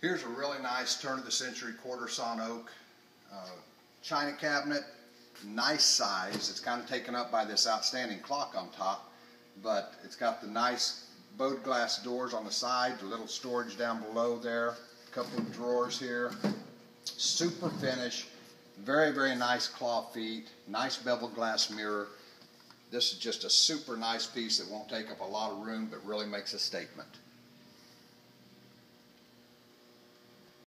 Here's a really nice turn of the century quarter sawn oak uh, china cabinet. Nice size. It's kind of taken up by this outstanding clock on top, but it's got the nice bowed glass doors on the side, a little storage down below there, a couple of drawers here. Super finish. Very, very nice claw feet. Nice beveled glass mirror. This is just a super nice piece that won't take up a lot of room but really makes a statement.